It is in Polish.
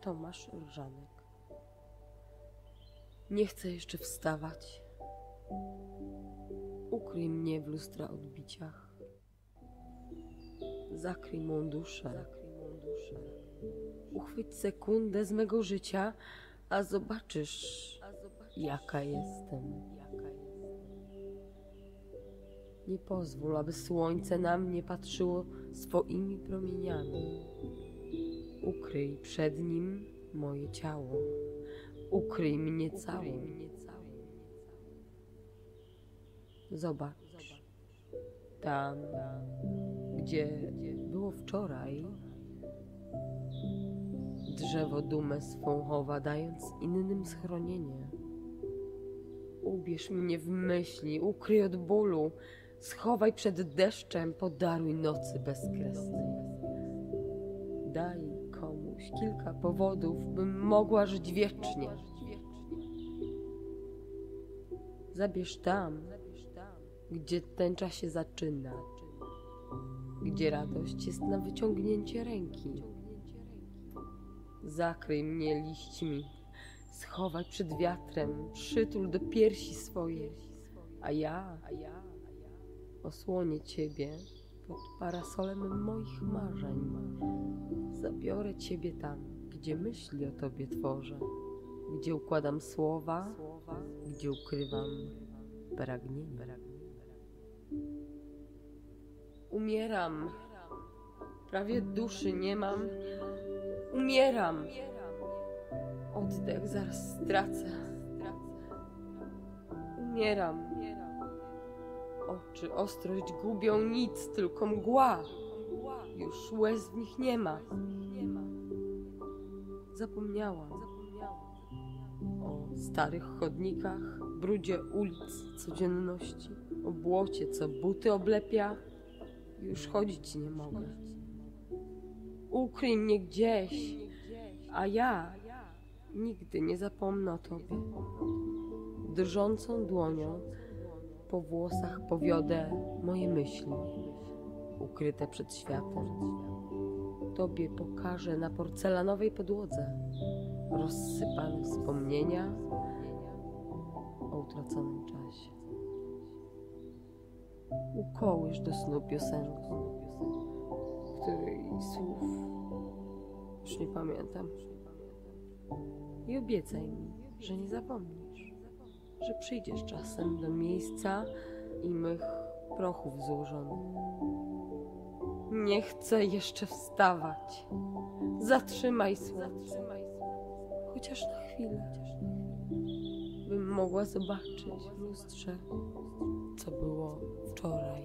Tomasz Różanek. Nie chcę jeszcze wstawać. Ukryj mnie w lustra odbiciach. Zakryj mą duszę. Uchwyć sekundę z mego życia, a zobaczysz, jaka jestem. Nie pozwól, aby słońce na mnie patrzyło swoimi promieniami. Ukryj przed nim moje ciało. Ukryj mnie całą. Zobacz. Tam, gdzie było wczoraj, drzewo dumę swą chowa, dając innym schronienie. Ubierz mnie w myśli, ukryj od bólu, schowaj przed deszczem, podaruj nocy bezkresnej. Daj kilka powodów, bym mogła żyć wiecznie. Zabierz tam, gdzie tęcza się zaczyna, gdzie radość jest na wyciągnięcie ręki. Zakryj mnie liśćmi, schowaj przed wiatrem, przytul do piersi swojej, a ja osłonię Ciebie pod parasolem moich marzeń. Zabiorę Ciebie tam, gdzie myśli o Tobie tworzę, gdzie układam słowa, gdzie ukrywam pragnienie. Umieram, prawie duszy nie mam, umieram. Oddech zaraz stracę. Umieram. Oczy ostrość gubią nic, tylko mgła. Już łez w nich nie ma. Zapomniałam o starych chodnikach, brudzie ulic codzienności, o błocie, co buty oblepia. Już chodzić nie mogę. Ukryj mnie gdzieś, a ja nigdy nie zapomnę o Tobie. Drżącą dłonią po włosach powiodę moje myśli, ukryte przed światem. Tobie pokażę na porcelanowej podłodze rozsypane wspomnienia o utraconym czasie. Ukołysz do snu piosenką, której słów już nie pamiętam. I obiecaj mi, że nie zapomnisz, że przyjdziesz czasem do miejsca i mych prochów złożonych. Nie chcę jeszcze wstawać. Zatrzymaj słońce, chociaż na chwilę, bym mogła zobaczyć w lustrze, co było wczoraj.